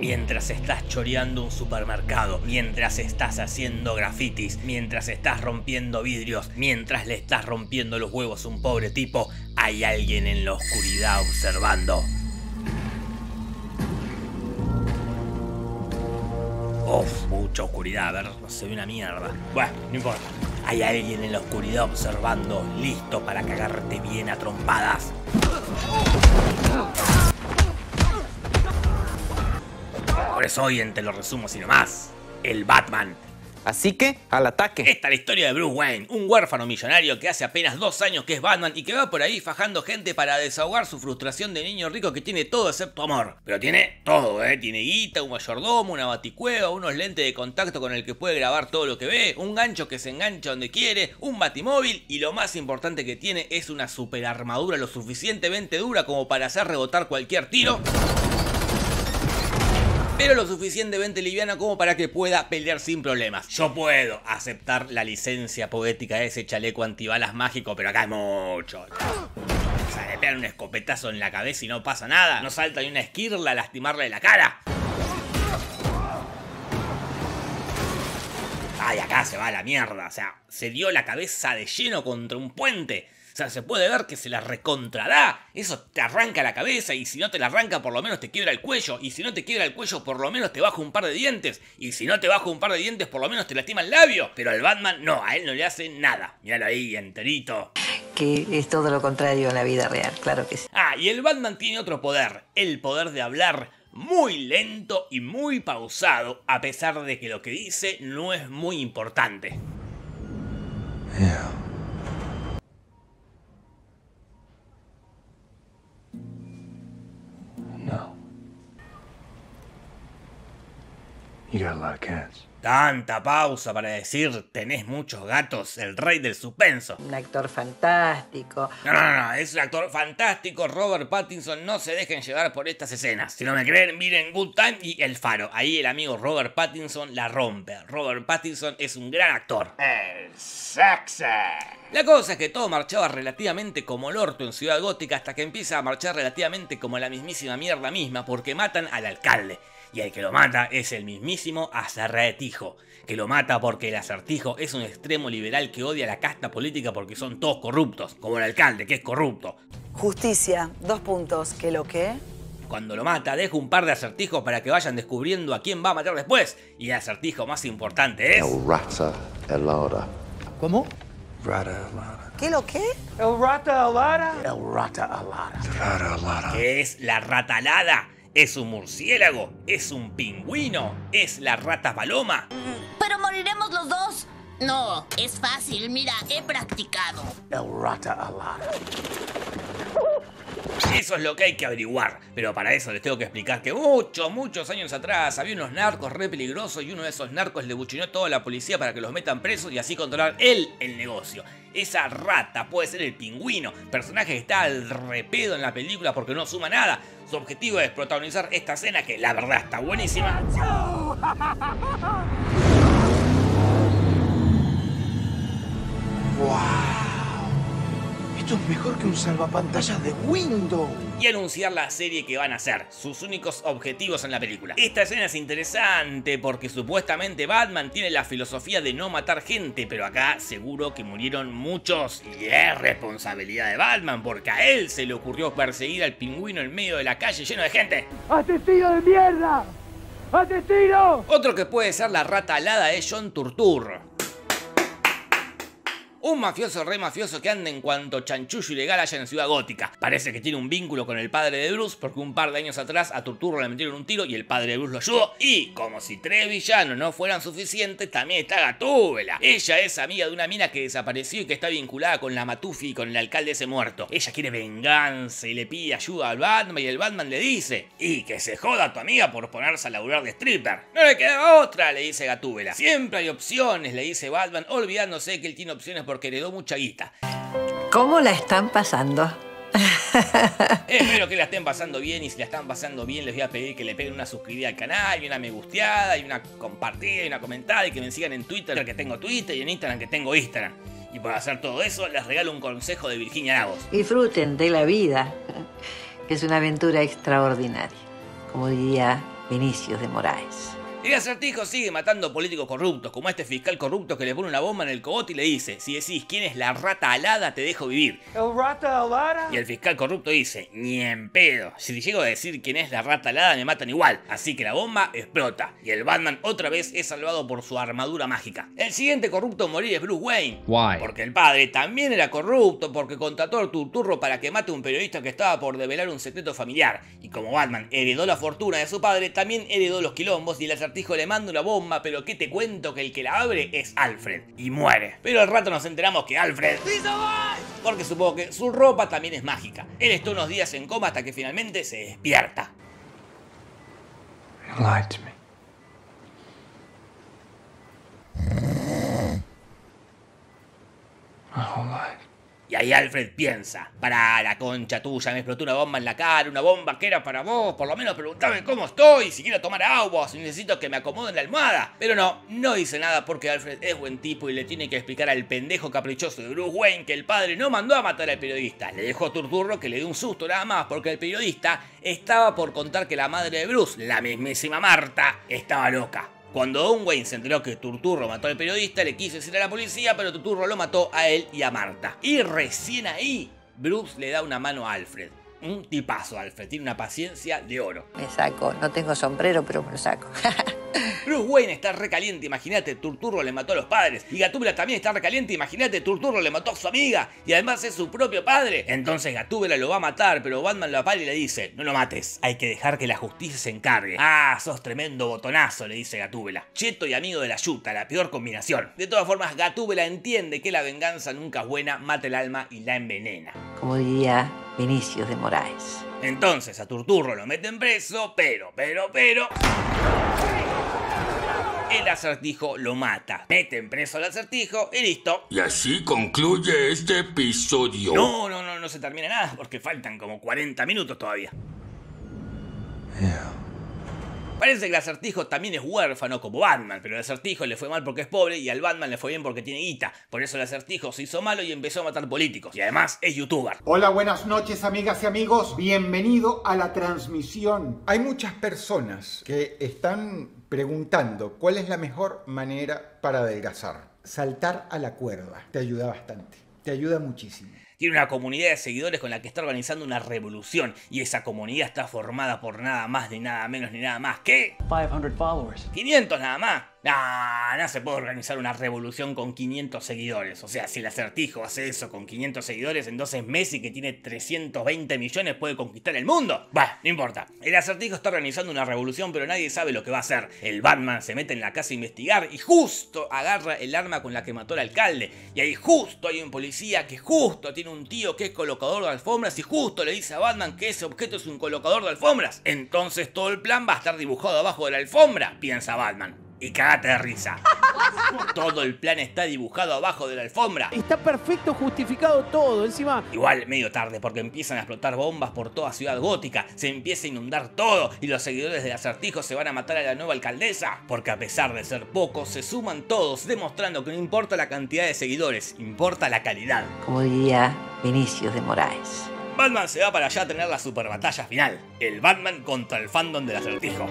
Mientras estás choreando un supermercado, mientras estás haciendo grafitis, mientras estás rompiendo vidrios, mientras le estás rompiendo los huevos a un pobre tipo, hay alguien en la oscuridad observando. Uf, mucha oscuridad, a ver, no se ve una mierda. Bueno, no importa. Hay alguien en la oscuridad observando, listo para cagarte bien a trompadas. Por eso hoy en Te lo resumo sino más. El Batman. Así que, al ataque. Esta es la historia de Bruce Wayne, un huérfano millonario que hace apenas dos años que es Batman y que va por ahí fajando gente para desahogar su frustración de niño rico que tiene todo excepto amor. Pero tiene todo, ¿eh? Tiene guita, un mayordomo, una baticueva, unos lentes de contacto con el que puede grabar todo lo que ve, un gancho que se engancha donde quiere, un batimóvil y lo más importante que tiene es una super armadura lo suficientemente dura como para hacer rebotar cualquier tiro pero lo suficientemente liviana como para que pueda pelear sin problemas. Yo puedo aceptar la licencia poética de ese chaleco antibalas mágico, pero acá es mucho. O sea, le pegan un escopetazo en la cabeza y no pasa nada. No salta ni una esquirla a lastimarle la cara. Ay, acá se va la mierda. O sea, se dio la cabeza de lleno contra un puente. O sea, se puede ver que se la recontrará. Eso te arranca la cabeza y si no te la arranca por lo menos te quiebra el cuello. Y si no te quiebra el cuello por lo menos te baja un par de dientes. Y si no te baja un par de dientes por lo menos te lastima el labio. Pero al Batman no, a él no le hace nada. Míralo ahí, enterito. Que es todo lo contrario en la vida real, claro que sí. Ah, y el Batman tiene otro poder. El poder de hablar muy lento y muy pausado, a pesar de que lo que dice no es muy importante. You got a lot of cats. Tanta pausa para decir tenés muchos gatos, el rey del suspenso. Un actor fantástico. No, no, no, es un actor fantástico. Robert Pattinson, no se dejen llevar por estas escenas. Si no me creen, miren Good Time y El Faro. Ahí el amigo Robert Pattinson la rompe. Robert Pattinson es un gran actor. El sexy. La cosa es que todo marchaba relativamente como el orto en Ciudad Gótica hasta que empieza a marchar relativamente como la mismísima mierda misma porque matan al alcalde. Y el que lo mata es el mismísimo Acertijo, que lo mata porque el acertijo es un extremo liberal que odia la casta política porque son todos corruptos, como el alcalde que es corrupto. Justicia, dos puntos, ¿qué lo que? Cuando lo mata, deja un par de acertijos para que vayan descubriendo a quién va a matar después. Y el acertijo más importante es... El rata helada. ¿Cómo? Rata alada. ¿Qué lo que? El rata alada. El rata alada. Rata que es la ratalada. ¿Es un murciélago? ¿Es un pingüino? ¿Es la rata paloma? Pero moriremos los dos. No, es fácil, mira, he practicado. El rata alada. Eso es lo que hay que averiguar. Pero para eso les tengo que explicar que muchos, muchos años atrás había unos narcos re peligrosos y uno de esos narcos le buchinó a toda la policía para que los metan presos y así controlar él el negocio. Esa rata puede ser el pingüino, personaje que está al repedo en la película porque no suma nada. Su objetivo es protagonizar esta escena que la verdad está buenísima. que un salvapantallas de Windows. y anunciar la serie que van a hacer, sus únicos objetivos en la película. Esta escena es interesante porque supuestamente Batman tiene la filosofía de no matar gente, pero acá seguro que murieron muchos y es responsabilidad de Batman porque a él se le ocurrió perseguir al pingüino en medio de la calle lleno de gente. ¡Asesino de mierda! ¡Asesino! Otro que puede ser la rata alada es John Turturro. Un mafioso re mafioso que anda en cuanto chanchullo ilegal haya en Ciudad Gótica. Parece que tiene un vínculo con el padre de Bruce porque un par de años atrás a Turturro le metieron un tiro y el padre de Bruce lo ayudó. Y como si tres villanos no fueran suficientes, también está Gatúbela. Ella es amiga de una mina que desapareció y que está vinculada con la Matufi y con el alcalde ese muerto. Ella quiere venganza y le pide ayuda al Batman y el Batman le dice y que se joda a tu amiga por ponerse a laburar de stripper. No le queda otra, le dice Gatúbela. Siempre hay opciones, le dice Batman, olvidándose que él tiene opciones porque heredó mucha guita. ¿Cómo la están pasando? Espero que la estén pasando bien y si la están pasando bien les voy a pedir que le peguen una suscribida al canal y una me gusteada y una compartida y una comentada y que me sigan en Twitter que tengo Twitter y en Instagram que tengo Instagram. Y por hacer todo eso les regalo un consejo de Virginia Lagos. Disfruten de la vida, que es una aventura extraordinaria. Como diría Vinicius de Moraes. El acertijo sigue matando políticos corruptos, como este fiscal corrupto que le pone una bomba en el cogote y le dice, si decís quién es la rata alada, te dejo vivir. El rata alara. Y el fiscal corrupto dice, ni en pedo, si llego a decir quién es la rata alada me matan igual. Así que la bomba explota, y el Batman otra vez es salvado por su armadura mágica. El siguiente corrupto en morir es Bruce Wayne. Why? Porque el padre también era corrupto, porque contrató al turturro para que mate a un periodista que estaba por develar un secreto familiar. Y como Batman heredó la fortuna de su padre, también heredó los quilombos y el acertijo le manda una bomba, pero que te cuento que el que la abre es Alfred. Y muere. Pero al rato nos enteramos que Alfred... Porque supongo que su ropa también es mágica. Él está unos días en coma hasta que finalmente se despierta. My whole life. Y ahí Alfred piensa, para la concha tuya, me explotó una bomba en la cara, una bomba que era para vos, por lo menos preguntame cómo estoy, si quiero tomar agua, si necesito que me acomoden la almohada. Pero no, no dice nada porque Alfred es buen tipo y le tiene que explicar al pendejo caprichoso de Bruce Wayne que el padre no mandó a matar al periodista, le dejó a Turturro que le dio un susto nada más porque el periodista estaba por contar que la madre de Bruce, la mismísima Marta, estaba loca. Cuando Wayne se enteró que Turturro mató al periodista, le quiso decir a la policía, pero Turturro lo mató a él y a Marta. Y recién ahí, Bruce le da una mano a Alfred. Un tipazo, Alfred. Tiene una paciencia de oro. Me saco, no tengo sombrero, pero me lo saco. Bruce Wayne está recaliente, imagínate, Turturro le mató a los padres. Y Gatúbela también está recaliente, imagínate, Turturro le mató a su amiga. Y además es su propio padre. Entonces Gatúbela lo va a matar, pero Batman lo apala y le dice, no lo mates, hay que dejar que la justicia se encargue. Ah, sos tremendo botonazo, le dice Gatúbela. Cheto y amigo de la yuta, la peor combinación. De todas formas, Gatúbela entiende que la venganza nunca es buena, mata el alma y la envenena. Como diría Vinicius de Moraes. Entonces a Turturro lo meten preso, pero, pero, pero... El acertijo lo mata. Meten preso al acertijo y listo. Y así concluye este episodio. No, no, no, no se termina nada porque faltan como 40 minutos todavía. Parece que el acertijo también es huérfano como Batman, pero el acertijo le fue mal porque es pobre y al Batman le fue bien porque tiene guita. Por eso el acertijo se hizo malo y empezó a matar políticos. Y además es youtuber. Hola, buenas noches amigas y amigos. Bienvenido a la transmisión. Hay muchas personas que están preguntando cuál es la mejor manera para adelgazar. Saltar a la cuerda. Te ayuda bastante. Te ayuda muchísimo. Tiene una comunidad de seguidores con la que está organizando una revolución y esa comunidad está formada por nada más ni nada menos ni nada más que 500 followers. 500 nada más. No, no se puede organizar una revolución con 500 seguidores. O sea, si el acertijo hace eso con 500 seguidores, entonces Messi, que tiene 320 millones, puede conquistar el mundo. Bah, no importa. El acertijo está organizando una revolución, pero nadie sabe lo que va a hacer. El Batman se mete en la casa a investigar y justo agarra el arma con la que mató al alcalde. Y ahí justo hay un policía que justo tiene un tío que es colocador de alfombras y justo le dice a Batman que ese objeto es un colocador de alfombras. Entonces todo el plan va a estar dibujado abajo de la alfombra, piensa Batman y cagate de risa. Todo el plan está dibujado abajo de la alfombra. Está perfecto justificado todo, encima. Igual medio tarde porque empiezan a explotar bombas por toda ciudad gótica, se empieza a inundar todo y los seguidores del acertijo se van a matar a la nueva alcaldesa. Porque a pesar de ser pocos, se suman todos, demostrando que no importa la cantidad de seguidores, importa la calidad. Como diría Vinicius de Moraes. Batman se va para allá a tener la super batalla final. El Batman contra el fandom del acertijo.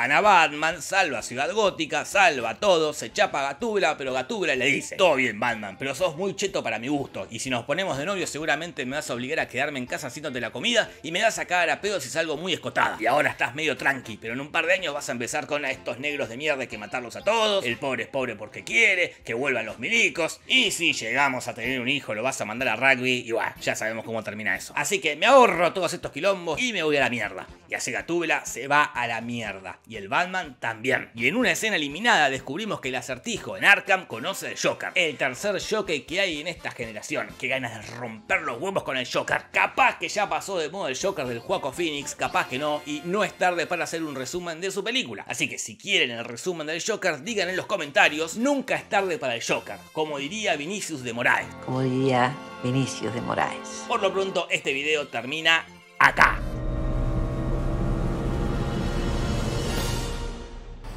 Gana Batman, salva Ciudad Gótica, salva todo, se chapa a Gatúbela, pero Gatúbela le dice, todo bien Batman, pero sos muy cheto para mi gusto, y si nos ponemos de novio seguramente me vas a obligar a quedarme en casa haciéndote la comida y me vas a cagar a pedo si salgo muy escotada. Y ahora estás medio tranqui, pero en un par de años vas a empezar con a estos negros de mierda que matarlos a todos, el pobre es pobre porque quiere, que vuelvan los milicos, y si llegamos a tener un hijo lo vas a mandar a rugby, y bueno, ya sabemos cómo termina eso. Así que me ahorro todos estos quilombos y me voy a la mierda. Y así Gatúbela se va a la mierda. Y el Batman también. Y en una escena eliminada descubrimos que el acertijo en Arkham conoce al Joker. El tercer Joker que hay en esta generación. Que ganas de romper los huevos con el Joker. Capaz que ya pasó de modo el Joker del Joaco Phoenix. Capaz que no. Y no es tarde para hacer un resumen de su película. Así que si quieren el resumen del Joker, digan en los comentarios. Nunca es tarde para el Joker. Como diría Vinicius de Moraes. Como diría Vinicius de Moraes. Por lo pronto, este video termina acá.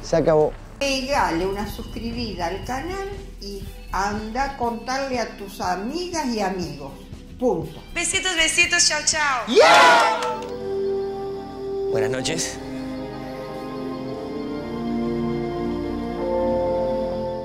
Se acabó. Pegale una suscribida al canal y anda a contarle a tus amigas y amigos. Punto. Besitos, besitos, chao, chao. Buenas noches.